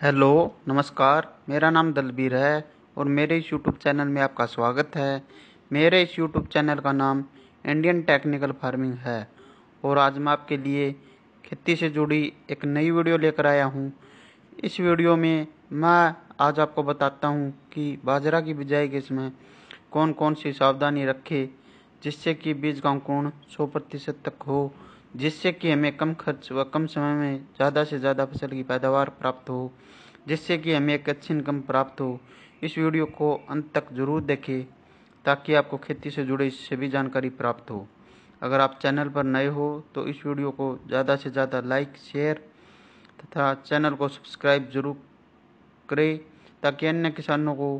Hello, नमस्कार। मेरा नाम दलबीर है और मेरे इस यूट्यूब चैनल में आपका स्वागत है। मेरे इस यूट्यूब चैनल का नाम इंडियन टेक्निकल फ़ार्मिंग है और आज मैं आपके लिए खेती से जुड़ी एक नई वीडियो लेकर आया हूँ। इस वीडियो में मैं आज आपको बताता हूँ कि बाजरा की बिजाई के समय कौन कौन सी सावधानी रखे जिससे कि बीज का अंकुरण सौ प्रतिशत तक हो जिससे कि हमें कम खर्च व कम समय में ज़्यादा से ज़्यादा फ़सल की पैदावार प्राप्त हो, जिससे कि हमें एक अच्छी इनकम प्राप्त हो। इस वीडियो को अंत तक ज़रूर देखें, ताकि आपको खेती से जुड़े सभी जानकारी प्राप्त हो। अगर आप चैनल पर नए हो तो इस वीडियो को ज़्यादा से ज़्यादा लाइक, शेयर तथा चैनल को सब्सक्राइब ज़रूर करें, ताकि अन्य किसानों को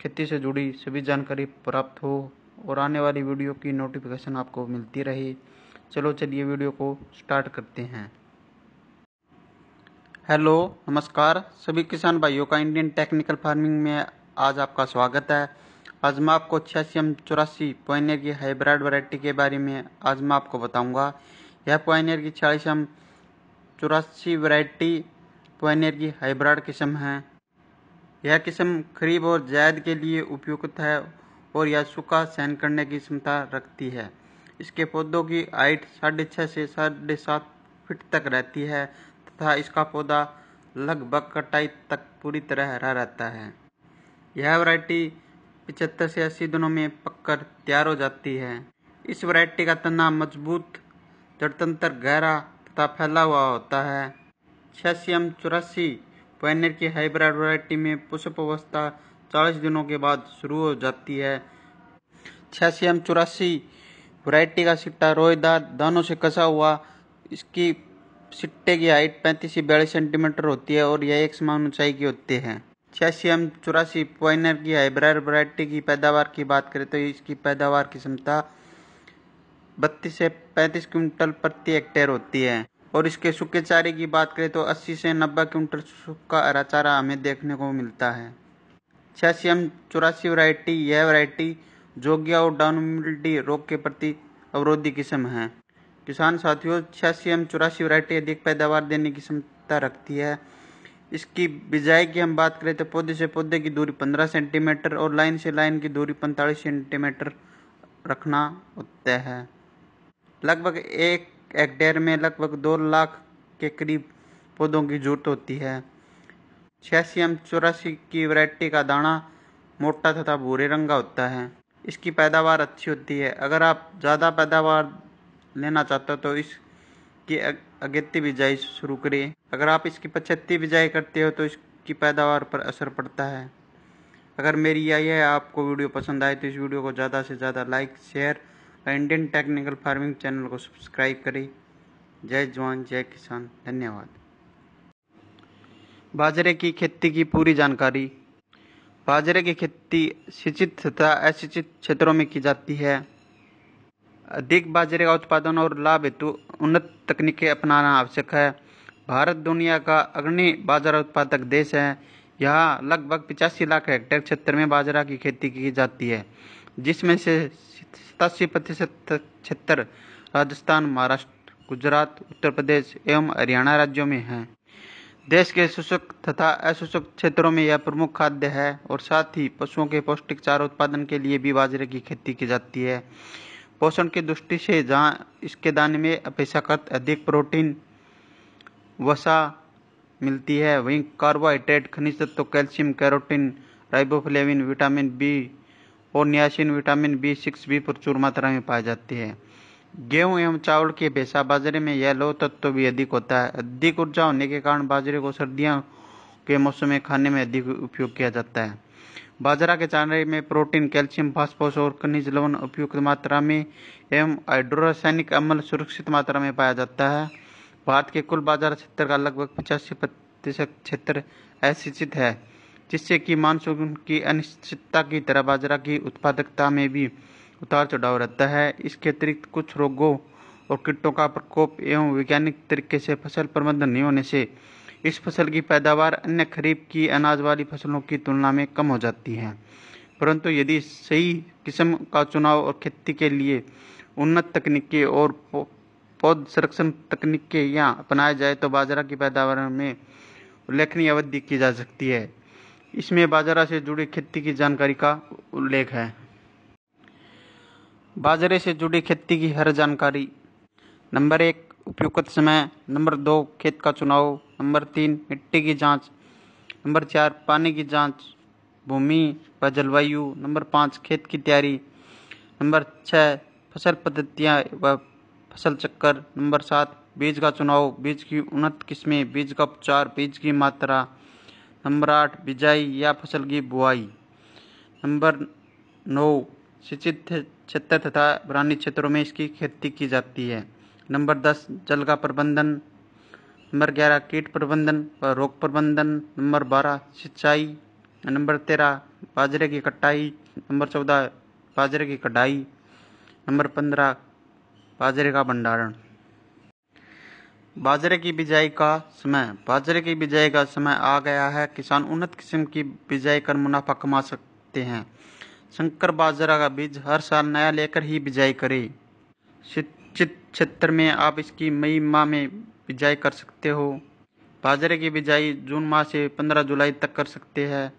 खेती से जुड़ी सभी जानकारी प्राप्त हो और आने वाली वीडियो की नोटिफिकेशन आपको मिलती रहे। चलो चलिए वीडियो को स्टार्ट करते हैं। हेलो, नमस्कार। सभी किसान भाइयों का इंडियन टेक्निकल फ़ार्मिंग में आज आपका स्वागत है। आज मैं आपको छियासी एम चौरासी पॉइनियर की हाइब्रिड वैरायटी के बारे में आज मैं आपको बताऊँगा। यह पॉइनियर की छियालीस एम चौरासी वैरायटी पॉइनियर की हाइब्रिड किस्म है। यह किस्म खरीब और जायद के लिए उपयुक्त है और यह सूखा सहन करने की क्षमता रखती है। इसके पौधों की हाइट साढ़े छः से साढ़े सात फीट तक रहती है, तथा इसका पौधा लगभग कटाई तक पूरी तरह हरा रहता है। यह वैरायटी पिचहत्तर से अस्सी दिनों में पककर तैयार हो जाती है। इस वैरायटी का तना मज़बूत, जड़तंत्र, गहरा तथा फैला हुआ होता है। छियासी एम चौरासी पैनर की हाइब्रिड वैरायटी में पुष्प अवस्था चालीस दिनों के बाद शुरू हो जाती है। छियासी एम चौरासी वैरायटी का सिट्टा रोएदार दानों से कसा हुआ, इसकी सिट्टे की हाइट पैंतीस से बयालीस सेंटीमीटर होती है और यह एक समान ऊंचाई की होती है। छियासी एम चौरासी पॉइनर की हाइब्रिड वैरायटी की पैदावार की बात करें तो इसकी पैदावार की क्षमता बत्तीस से पैंतीस क्विंटल प्रति हेक्टेयर होती है। और इसके सूखे चारे की बात करें तो 80 से 90 क्विंटल सूखा हरा चारा हमें देखने को मिलता है। छियासी एम चौरासी वैरायटी यह वैरायटी जोगिया और डाउनमिल्टी रोग के प्रति अवरोधी किस्म है। किसान साथियों, छियासी एम चौरासी वैरायटी अधिक पैदावार देने की क्षमता रखती है। इसकी बिजाई की हम बात करें तो पौधे से पौधे की दूरी 15 सेंटीमीटर और लाइन से लाइन की दूरी 45 सेंटीमीटर रखना होता है। लगभग एक हेक्टेयर में लगभग दो लाख के करीब पौधों की ज़रूरत होती है। छियासी एम चौरासी की वैरायटी का दाना मोटा तथा भूरे रंग का होता है। इसकी पैदावार अच्छी होती है। अगर आप ज़्यादा पैदावार लेना चाहते हो तो इसकी अगेती बिजाई शुरू करिए। अगर आप इसकी पचहत्ती बिजाई करते हो तो इसकी पैदावार पर असर पड़ता है। अगर मेरी यह है, आपको वीडियो पसंद आए तो इस वीडियो को ज़्यादा से ज़्यादा लाइक, शेयर और इंडियन टेक्निकल फ़ार्मिंग चैनल को सब्सक्राइब करें जय जवान, जय किसान। धन्यवाद। बाजरे की खेती की पूरी जानकारी बाजरे की खेती सिंचित तथा असिंचित क्षेत्रों में की जाती है। अधिक बाजरे का उत्पादन और लाभ हेतु उन्नत तकनीकें अपनाना आवश्यक है। भारत दुनिया का अग्रणी बाजरा उत्पादक देश है। यहाँ लगभग पिचासी लाख हेक्टेयर क्षेत्र में बाजरा की खेती की जाती है, जिसमें से सतासी प्रतिशत क्षेत्र राजस्थान, महाराष्ट्र, गुजरात, उत्तर प्रदेश एवं हरियाणा राज्यों में है। देश के शुष्क तथा अशुष्क क्षेत्रों में यह प्रमुख खाद्य है और साथ ही पशुओं के पौष्टिक चारा उत्पादन के लिए भी बाजरे की खेती की जाती है। पोषण की दृष्टि से जहाँ इसके दाने में अपेक्षाकृत अधिक प्रोटीन, वसा मिलती है, वहीं कार्बोहाइड्रेट, खनिज तत्व, calcium, carotene, riboflavin, vitamin B और न्यासिन, विटामिन बी, सिक्स भी प्रचुर मात्रा में पाए जाते हैं। गेहूँ एवं चावल के भैसा बाजरे में यह लोह तत्व भी अधिक होता है। अधिक ऊर्जा होने के कारण बाजरे को सर्दियों के मौसम में खाने में अधिक उपयोग किया जाता है। बाजरा के चारे में प्रोटीन, कैल्शियम, फास्फोरस और खनिज लवण उपयुक्त मात्रा में एवं हाइड्रोरासायनिक अम्ल सुरक्षित मात्रा में पाया जाता है। भारत के कुल बाज़ार क्षेत्र का लगभग पचासी प्रतिशत क्षेत्र असिंचित है, जिससे कि मानसून की अनिश्चितता की तरह बाजरा की उत्पादकता में भी उतार चढ़ाव रहता है। इसके अतिरिक्त कुछ रोगों और कीटों का प्रकोप एवं वैज्ञानिक तरीके से फ़सल प्रबंधन नहीं होने से इस फ़सल की पैदावार अन्य खरीफ की अनाज वाली फ़सलों की तुलना में कम हो जाती है। परंतु यदि सही किस्म का चुनाव और खेती के लिए उन्नत तकनीकें और पौध संरक्षण तकनीकें यहाँ अपनाया जाए तो बाजरा की पैदावार में उल्लेखनीय अवधि की जा सकती है। इसमें बाजरा से जुड़ी खेती की जानकारी का उल्लेख है। बाजरे से जुड़ी खेती की हर जानकारी। नंबर एक, उपयुक्त समय। नंबर दो, खेत का चुनाव। नंबर तीन, मिट्टी की जाँच। नंबर चार, पानी की जाँच। भूमि व जलवायु। नंबर पाँच, खेत की तैयारी। नंबर छः फ़सल पद्धतियाँ व फ़सल चक्कर। नंबर सात, बीज का चुनाव। बीज की उन्नत किस्में। बीज का उपचार। बीज की मात्रा। नंबर आठ, बिजाई या फ़सल की बुआई। नंबर नौ सिंचित क्षेत्र तथा ग्रामीण क्षेत्रों में इसकी खेती की जाती है। नंबर दस, जल का प्रबंधन। नंबर ग्यारह, कीट प्रबंधन व रोग प्रबंधन। नंबर बारह, सिंचाई। नंबर तेरह, बाजरे की कटाई। नंबर चौदह, बाजरे की कटाई नंबर पंद्रह, बाजरे का भंडारण। बाजरे की बिजाई का समय। बाजरे की बिजाई का समय आ गया है। किसान उन्नत किस्म की बिजाई कर मुनाफा कमा सकते हैं। संकर बाजरा का बीज हर साल नया लेकर ही बिजाई करें। सिंचित क्षेत्र में आप इसकी मई माह में बिजाई कर सकते हो। बाजरे की बिजाई जून माह से 15 जुलाई तक कर सकते हैं।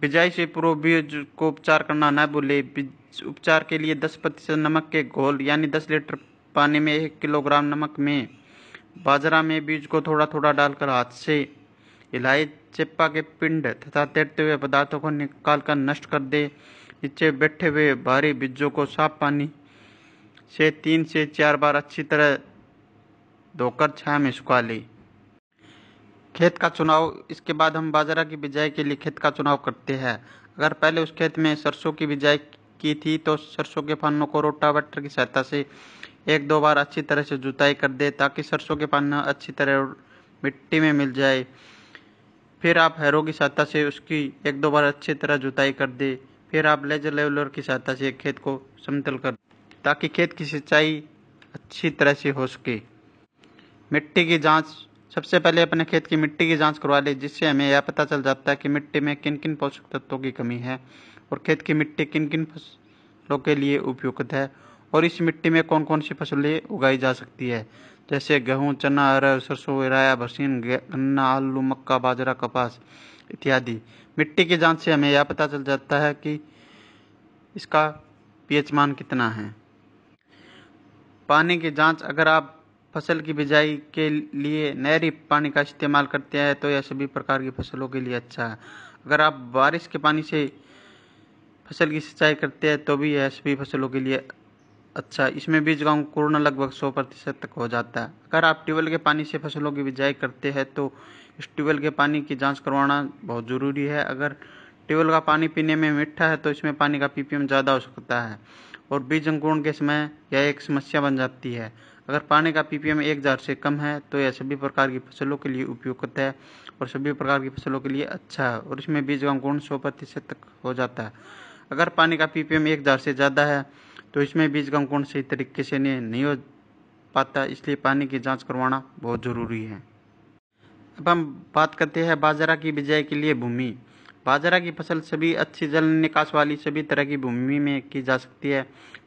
बिजाई से पूर्व बीज को उपचार करना न भूले। उपचार के लिए 10 प्रतिशत नमक के घोल यानी 10 लीटर पानी में एक किलोग्राम नमक में बाजरा में बीज को थोड़ा थोड़ा डालकर हाथ से हिलाई चिप्पा के पिंड तथा तैरते हुए पदार्थों को निकाल कर नष्ट कर दे। नीचे बैठे हुए भारी बीजों को साफ़ पानी से तीन से चार बार अच्छी तरह धोकर छाया में सुखा ले। खेत का चुनाव, इसके बाद हम बाजरा की बिजाई के लिए खेत का चुनाव करते हैं। अगर पहले उस खेत में सरसों की बिजाई की थी तो सरसों के पानों को रोटावेटर की सहायता से एक दो बार अच्छी तरह से जुताई कर दे, ताकि सरसों के पन्ना अच्छी तरह मिट्टी में मिल जाए। फिर आप हैरो की सहायता से उसकी एक दो बार अच्छी तरह जुताई कर दे। फिर आप लेजर लेवलर की सहायता से खेत को समतल कर ताकि खेत की सिंचाई अच्छी तरह से हो सके। मिट्टी की जाँच, सबसे पहले अपने खेत की मिट्टी की जाँच करवा ले, जिससे हमें यह पता चल जाता है कि मिट्टी में किन किन पोषक तत्वों की कमी है और खेत की मिट्टी किन किन फ़सलों के लिए उपयुक्त है और इस मिट्टी में कौन कौन सी फ़सलें उगाई जा सकती है। जैसे गेहूँ, चना, अरहर, सरसों, राया बरसीन गन्ना, आलू, मक्का, बाजरा, कपास इत्यादि। मिट्टी की जाँच से हमें यह पता चल जाता है कि इसका पीएच मान कितना है। पानी की जाँच, अगर आप फ़सल की बिजाई के लिए नहरी पानी का इस्तेमाल करते हैं तो यह सभी प्रकार की फ़सलों के लिए अच्छा है। अगर आप बारिश के पानी से फ़सल की सिंचाई करते हैं तो भी यह सभी फ़सलों के लिए अच्छा इसमें बीज अंकुरण लगभग सौ प्रतिशत तक हो जाता है। अगर आप ट्यूबवेल के पानी से फ़सलों की बिजाई करते हैं तो इस ट्यूबवेल के पानी की जाँच करवाना बहुत ज़रूरी है। अगर ट्यूबवेल का पानी पीने में मीठा है तो इसमें पानी का पीपीएम ज़्यादा हो सकता है और बीज अंकुरण के समय यह एक समस्या बन जाती है। अगर पानी का पीपीएम एक हज़ार से कम है तो यह सभी प्रकार की फ़सलों के लिए उपयुक्त है और सभी प्रकार की फ़सलों के लिए अच्छा है और इसमें बीज का अंकुरण सौ प्रतिशत तक हो जाता है। अगर पानी का पीपीएम एक हज़ार से ज़्यादा है तो इसमें बीज का अंकुरण सही तरीके से नहीं, हो पाता इसलिए पानी की जाँच करवाना बहुत ज़रूरी है। अब हम बात करते हैं बाजरा की बिजाई के लिए भूमि। बाजरा की फ़सल सभी अच्छी जल निकास वाली सभी तरह की भूमि में की जा सकती है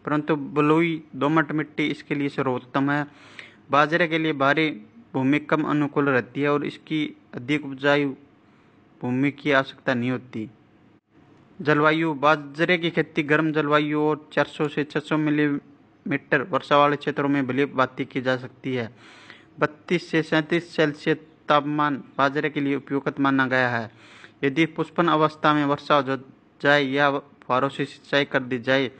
परंतु बलुई दोमट मिट्टी इसके लिए सर्वोत्तम है। बाजरे के लिए भारी भूमि कम अनुकूल रहती है और इसकी अधिक उपजाऊ भूमि की आवश्यकता नहीं होती। जलवायु, बाजरे की खेती गर्म जलवायु और 400 से 600 मिलीमीटर वर्षा वाले क्षेत्रों में भली बाती की जा सकती है। बत्तीस से सैंतीस सेल्सियस तापमान बाजरे के लिए उपयुक्त माना गया है। यदि पुष्पन अवस्था में वर्षा हो जाए या फुहारों से सिंचाई कर दी जाए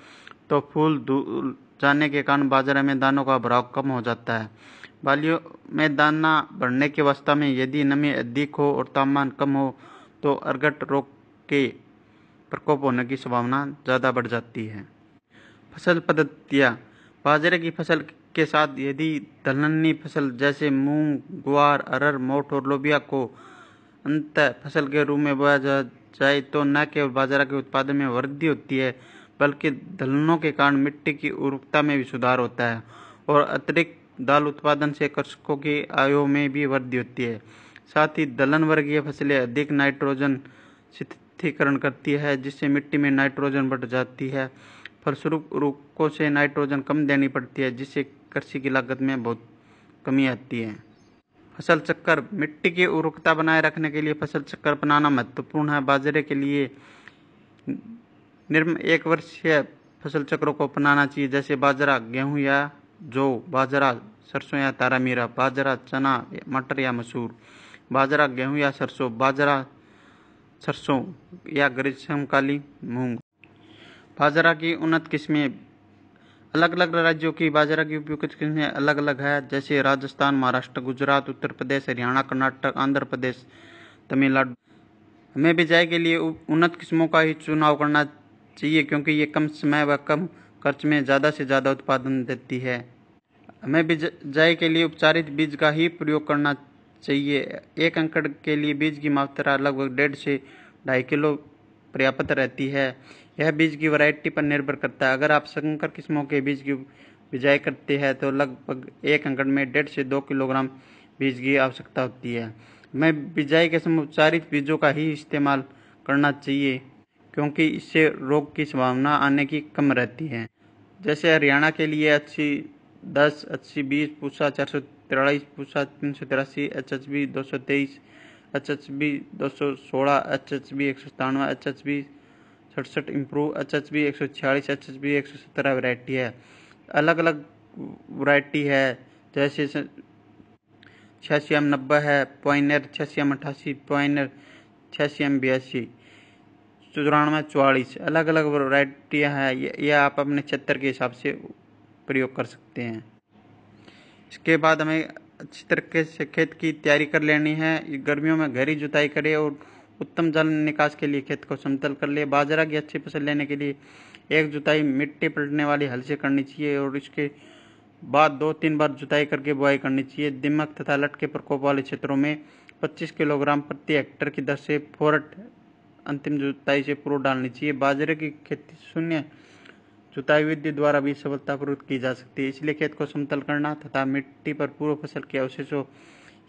तो फूल धूल जाने के कारण बाजरे में दानों का भराव कम हो जाता है। बालियों में दाना बढ़ने की अवस्था में यदि नमी अधिक हो और तापमान कम हो तो अर्गट रोग के प्रकोप होने की संभावना ज़्यादा बढ़ जाती है। फ़सल पद्धतियाँ। बाजरे की फ़सल के साथ यदि दलहनी फ़सल जैसे मूंग, ग्वार, अरहर, मोठ और लोबिया को अंत फ़सल के रूप में बोया जाए तो न केवल बाजरा के उत्पादन में वृद्धि होती है, बल्कि दलहनों के कारण मिट्टी की उर्वरकता में भी सुधार होता है और अतिरिक्त दाल उत्पादन से कृषकों की आयु में भी वृद्धि होती है। साथ ही दलहन वर्गीय फ़सलें अधिक नाइट्रोजन शिथिकरण करती है, जिससे मिट्टी में नाइट्रोजन बढ़ जाती है। फलस्वरूप उर्वरकों से नाइट्रोजन कम देनी पड़ती है, जिससे कृषि की लागत में बहुत कमी आती है। फ़सल चक्कर, मिट्टी की उर्वरकता बनाए रखने के लिए फ़सल चक्कर अपनाना महत्वपूर्ण है। बाजरे के लिए निर्म, एक वर्षीय फ़सल चक्रों को अपनाना चाहिए, जैसे बाजरा, गेहूँ या जौ, बाजरा, सरसों या तारा मीरा बाजरा, चना, मटर या मसूर, बाजरा, गेहूँ या सरसों, बाजरा सरसों या ग्रीष्मकालीन मूंग। बाजरा की उन्नत किस्में। अलग अलग राज्यों की बाजरा की उपयुक्त किस्में अलग अलग है, जैसे राजस्थान, महाराष्ट्र, गुजरात, उत्तर प्रदेश, हरियाणा, कर्नाटक, आंध्र प्रदेश, तमिलनाडु। हमें बिजाई के लिए उन्नत किस्मों का ही चुनाव करना चाहिए, क्योंकि ये कम समय व कम खर्च में ज़्यादा से ज़्यादा उत्पादन देती है। हमें बिजाई के लिए उपचारित बीज का ही प्रयोग करना चाहिए। एक अंकड़ के लिए बीज की मात्रा लगभग डेढ़ से ढाई किलो पर्याप्त रहती है। यह बीज की वैरायटी पर निर्भर करता है। अगर आप संकर किस्मों के बीज की बिजाई करते हैं तो लगभग एक अंकड़ में डेढ़ से दो किलोग्राम बीज की आवश्यकता होती है। मैं बिजाई के समय उपचारित बीजों का ही इस्तेमाल करना चाहिए, क्योंकि इससे रोग की संभावना आने की कम रहती है। जैसे हरियाणा के लिए अच्छी दस अच्छी बीस पूसा चार सौ तिरालीस पूसा तीन सौ तिरासी एच एच बी दो सौ तेईस एच एच बी दो सौ सोलह एच एच बी एक सौ सतानवे एच एच बी सड़सठ इम्प्रूव एच एच बी एक सौ छियालीस एच एच बी एक सौ सत्रह वैरायटी है। अलग अलग वैरायटी है, जैसे छियासी एम नब्बे है, पॉइनर छियासी एम अट्ठासी पॉइनर छियासी एम बयासी, चौरानवे चौवालीस अलग अलग वैरायटियाँ हैं यह आप अपने क्षेत्र के हिसाब से प्रयोग कर सकते हैं। इसके बाद हमें अच्छी तरीके से खेत की तैयारी कर लेनी है। गर्मियों में गहरी जुताई करें और उत्तम जल निकास के लिए खेत को समतल कर ले। बाजरा की अच्छी फ़सल लेने के लिए एक जुताई मिट्टी पलटने वाली हल से करनी चाहिए और इसके बाद दो तीन बार जुताई करके बुआई करनी चाहिए। दिमक तथा लट के प्रकोप वाले क्षेत्रों में 25 किलोग्राम प्रति हेक्टर की दर से फोरट अंतिम जुताई से पूर्व डालनी चाहिए। बाजरे की खेती शून्य जुताई विधि द्वारा भी सफलतापूर्वक की जा सकती है। इसलिए खेत को समतल करना तथा मिट्टी पर पूर्व फ़सल के अवशेषों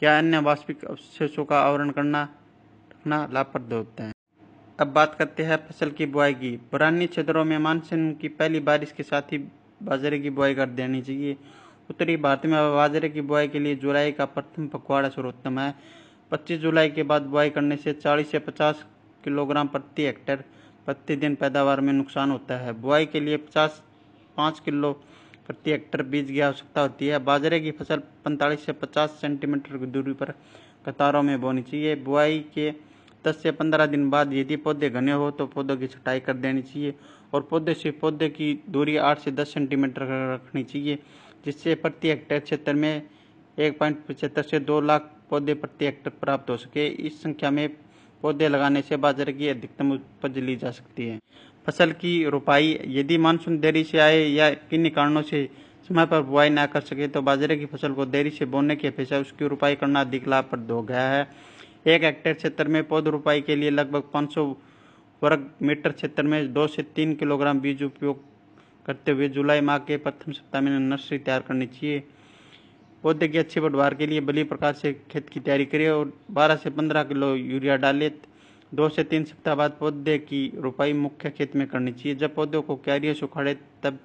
या अन्य वास्तविक अवशेषों का आवरण करना रखना लाभप्रद होता है। अब बात करते हैं फ़सल की बुआई की। पुरानी क्षेत्रों में मानसून की पहली बारिश के साथ ही बाजरे की बुआई कर देनी चाहिए। उत्तरी भारत में बाजरे की बुआई के लिए जुलाई का प्रथम पखवाड़ा सर्वोत्तम है। 25 जुलाई के बाद बुआई करने से 40 से 50 किलोग्राम प्रति हेक्टेयर प्रतिदिन पैदावार में नुकसान होता है। बुआई के लिए पचास, पाँच किलो प्रति हेक्टर बीज की आवश्यकता होती है। बाजरे की फ़सल 45 से 50 सेंटीमीटर की दूरी पर कतारों में बोनी चाहिए। बुआई के दस से पंद्रह दिन बाद यदि पौधे घने हो तो पौधों की छटाई कर देनी चाहिए और पौधे से पौधे की दूरी आठ से दस सेंटीमीटर रखनी चाहिए, जिससे प्रति हेक्टेयर क्षेत्र में एक पॉइंट पचहत्तर से दो लाख पौधे प्रति हेक्टर प्राप्त हो सके। इस संख्या में पौधे लगाने से बाजरे की अधिकतम उपज ली जा सकती है। फ़सल की रोपाई यदि मानसून देरी से आए या किन्हीं कारणों से समय पर बुआई न कर सके तो बाजरे की फ़सल को देरी से बोने की अपेक्षा उसकी रोपाई करना अधिक लाभप्रद हो गया है। एक हेक्टेयर क्षेत्र में पौध रोपाई के लिए लगभग 500 वर्ग मीटर क्षेत्र में दो से तीन किलोग्राम बीज उपयोग करते हुए जुलाई माह के प्रथम सप्ताह में नर्सरी तैयार करनी चाहिए। पौधे की अच्छी बढ़वार के लिए बली प्रकार से खेत की तैयारी करिए और 12 से 15 किलो यूरिया डालें। दो से तीन सप्ताह बाद पौधे की रोपाई मुख्य खेत में करनी चाहिए। जब पौधों को क्यारियों से उखाड़े, तब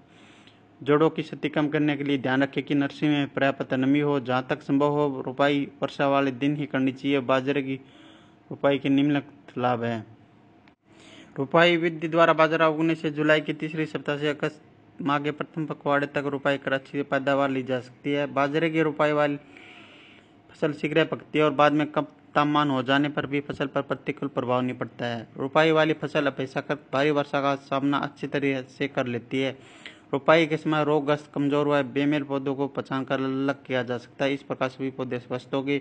जड़ों की क्षति कम करने के लिए ध्यान रखें कि नर्सरी में पर्याप्त नमी हो। जहाँ तक संभव हो, रोपाई वर्षा वाले दिन ही करनी चाहिए। बाजरे की रोपाई के निम्नलिखित लाभ है। रोपाई विधि द्वारा बाजरा उगने से जुलाई के तीसरे सप्ताह से अगस्त माह के प्रथम पखवाड़े तक रोपाई कर अच्छी पैदावार ली जा सकती है। बाजरे की रोपाई वाली फ़सल शीघ्र पकती है और बाद में कम तापमान हो जाने पर भी फ़सल पर प्रतिकूल प्रभाव नहीं पड़ता है। रोपाई वाली फ़सल अपेक्षाकृत भारी वर्षा का सामना अच्छी तरह से कर लेती है। रोपाई के समय रोगग्रस्त कमज़ोर व बेमेल पौधों को पहचान कर अलग किया जा सकता है। इस प्रकार सभी पौधे स्वस्थ होगी।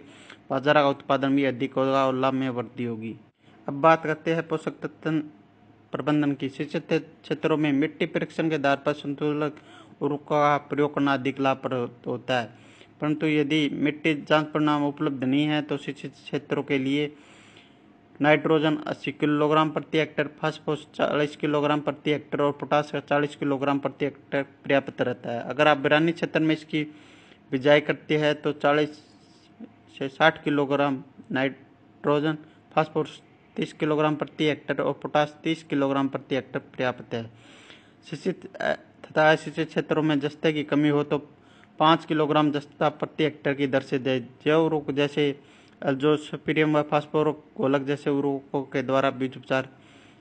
बाजरा का उत्पादन भी अधिक होगा और लाभ में वृद्धि होगी। अब बात करते हैं पोषक तत्व प्रबंधन की शिक्षित क्षेत्रों में मिट्टी परीक्षण के आधार पर संतुलित उर्वरक का प्रयोग करना अधिक लाभप्रद होता है। परंतु यदि मिट्टी जाँच परिणाम उपलब्ध नहीं है तो शिक्षित क्षेत्रों के लिए नाइट्रोजन 80 किलोग्राम प्रति हेक्टर फास्फोरस 40 किलोग्राम प्रति हेक्टर और पोटास 40 किलोग्राम प्रति हेक्टर पर्याप्त रहता है। अगर आप बिरानी क्षेत्र में इसकी बिजाई करते हैं तो 40 से 60 किलोग्राम नाइट्रोजन, फास्फोरस 30 किलोग्राम प्रति हेक्टर और पोटास 30 किलोग्राम प्रति हेक्टर पर्याप्त है। शिक्षित तथा अशिक्षित क्षेत्रों में जस्ते की कमी हो तो पाँच किलोग्राम जस्ता प्रति हेक्टर की दर से दे, जैव उर्वरक जैसे एल्जोस्पिरियम व फास्फोरक गोलक जैसे उर्वरकों के द्वारा बीज उपचार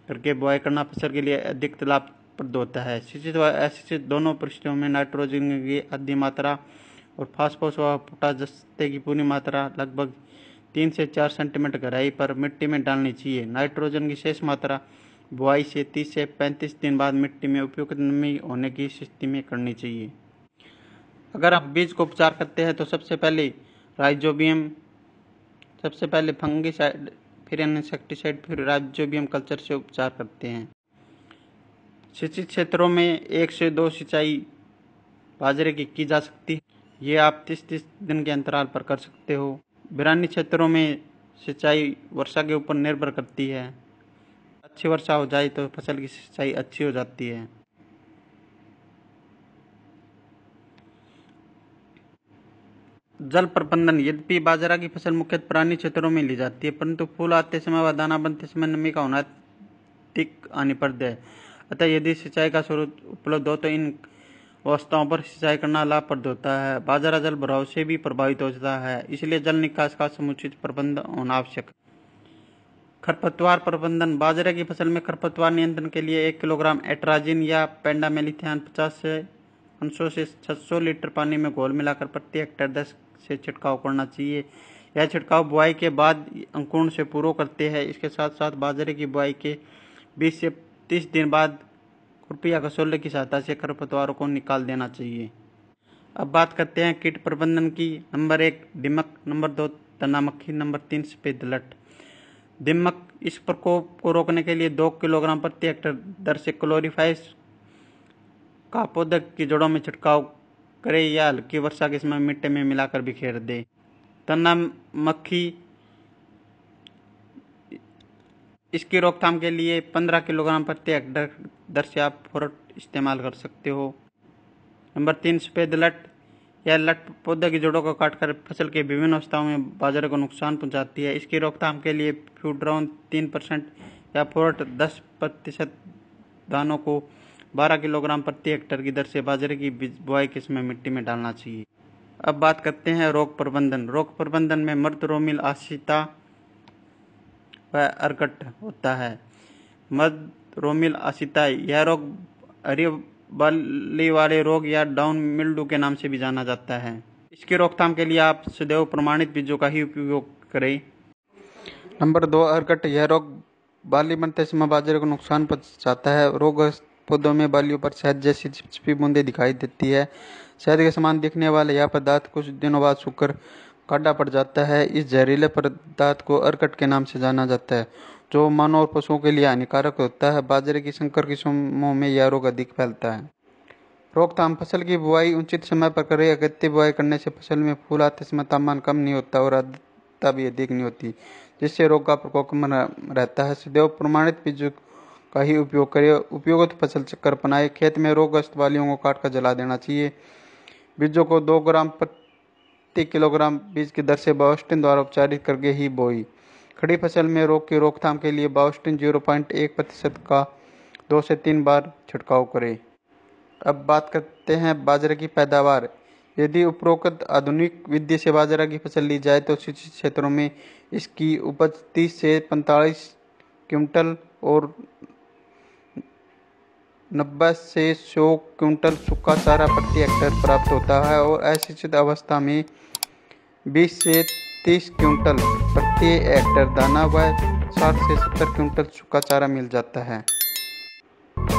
करके बुआई करना फ़सल के लिए अधिक लाभप्रद होता है। सिंचित व असिंचित दोनों परिस्थितियों में नाइट्रोजन की आधी मात्रा और फास्फोरस व पोटास जस्ते की पूरी मात्रा लगभग तीन से चार सेंटीमीटर गहराई पर मिट्टी में डालनी चाहिए। नाइट्रोजन की शेष मात्रा बुआई से तीस से पैंतीस दिन बाद मिट्टी में उपयुक्त नमी होने की स्थिति में करनी चाहिए। अगर आप बीज को उपचार करते हैं तो सबसे पहले राइजोबियम, सबसे पहले फंगीसाइड, फिर इंसेक्टिसाइड फिर राइजोबियम कल्चर से उपचार करते हैं। सिंचित क्षेत्रों में एक से दो सिंचाई बाजरे की की जा सकती है। ये आप तीस तीस दिन के अंतराल पर कर सकते हो। बिरानी क्षेत्रों में सिंचाई वर्षा के ऊपर निर्भर करती है। अच्छी वर्षा हो जाए तो फ़सल की सिंचाई अच्छी हो जाती है। जल प्रबंधन, यद्यपि बाजरा की फ़सल मुख्यतः पुरानी क्षेत्रों में ली जाती है, परंतु फूल आते समय व दाना बनते समय नमी का होना अधिक हानिप्रद है अतः यदि सिंचाई का स्रोत उपलब्ध हो तो इन अवस्थाओं पर सिंचाई करना लाभप्रद होता है। बाजरा जल भराव से भी प्रभावित हो जाता है, इसलिए जल निकास का समुचित प्रबंध होना आवश्यक खरपतवार प्रबंधन। बाजरे की फ़सल में खरपतवार नियंत्रण के लिए एक किलोग्राम एट्राजिन या पेंडामेलिथियान पचास से पाँच से छह लीटर पानी में घोल मिलाकर प्रति हेक्टेयर दस से छिड़काव करना चाहिए। यह छिड़काव बुआई के बाद अंकुरण से पूर्व करते हैं। इसके साथ साथ बाजरे की बुआई के 20 से 30 दिन बाद खुरपी या की सहायता से खरपतवारों को निकाल देना चाहिए। अब बात करते हैं कीट प्रबंधन की। नंबर एक, दिमक। नंबर दो तना मक्खी नंबर तीन, सफ़ेद लट। दिमक इस प्रकोप को रोकने के लिए दो किलोग्राम प्रति हेक्टर दर से क्लोरीफाइस का पौधे की जड़ों में छिड़काव करें या हल्की वर्षा के समय मिट्टी में मिलाकर बिखेर दे। तना मक्खी इसकी रोकथाम के लिए 15 किलोग्राम प्रति हेक्टर दर से आप फोरट इस्तेमाल कर सकते हो। नंबर तीन, सफ़ेद लट। यह लट पौधे की जड़ों को काटकर फ़सल के विभिन्न अवस्थाओं में बाज़ार को नुकसान पहुंचाती है। इसकी रोकथाम के लिए फ्यूड्रॉन तीन परसेंट या फोरट दस प्रतिशत दानों को बारह किलोग्राम प्रति हेक्टर की दर से बाजरे की बुआई के समय मिट्टी में डालना चाहिए। अब बात करते हैं रोग प्रबंधन। रोग प्रबंधन में मर्द रोमिल आशिता व अर्कट होता है। मर्द रोमिल आशिता यह रोग हरी बाली वाले रोग या डाउन मिल्डू के नाम से भी जाना जाता है। इसकी रोकथाम के लिए आप सदैव प्रमाणित बीजों का ही उपयोग करें। नंबर दो, अर्कट, यह रोग बाली बनते समय बाजरे को नुकसान पहुंचाता है। रोग पौधों में बालियों पर शहद जैसी चिपचिपी बूंदे दिखाई देती है। शहद के समान दिखने वाले यह पदार्थ कुछ दिनों बाद सूखकर काटा पड़ जाता है। इस जहरीले पदार्थ को अर्कट के नाम से जाना जाता है, जो मानव और पशुओं के लिए हानिकारक होता है। बाजरे की संकर किस्मों में यह रोग अधिक फैलता है। रोकथाम फ़सल की बुआई उचित समय पर करें। अगत्य बुआई करने से फ़सल में फूल आते समय तापमान कम नहीं होता और आर्द्रता भी अधिक नहीं होती, जिससे रोग का प्रकोप कम रहता है। सदैव प्रमाणित बीज का ही उपयोग करें। उपयोगित फ़सल चक्कर अपनाए खेत में रोगग्रस्त वालियों को काट कर जला देना चाहिए। बीजों को दो ग्राम प्रति किलोग्राम बीज की दर से बायोस्टिन द्वारा उपचारित करके ही बोई। खड़ी फ़सल में रोग की रोकथाम के लिए बायोस्टिन ज़ीरो पॉइंट एक प्रतिशत का दो से तीन बार छिड़काव करें। अब बात करते हैं बाजरे की पैदावार। यदि उपरोक्त आधुनिक विधि से बाजरा की फ़सल ली जाए तो सिंचित क्षेत्रों में इसकी उपज 30 से 45 क्विंटल और नब्बे से सौ क्विंटल सूखा चारा प्रति हेक्टेयर प्राप्त होता है और अशिक्षित अवस्था में 20 से 30 क्विंटल प्रति हेक्टेयर दाना व 60 से 70 क्विंटल सूखा चारा मिल जाता है।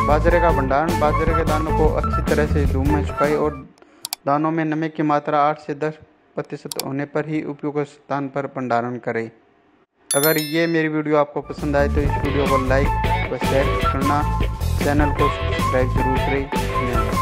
बाजरे का भंडारण, बाजरे के दानों को अच्छी तरह से धूप में सुखाई और दानों में नमी की मात्रा 8 से 10 प्रतिशत होने पर ही उपयुक्त स्थान पर भंडारण करें। अगर ये मेरी वीडियो आपको पसंद आए तो इस वीडियो को लाइक व शेयर करना, चैनल को सब्सक्राइब ज़रूर करें।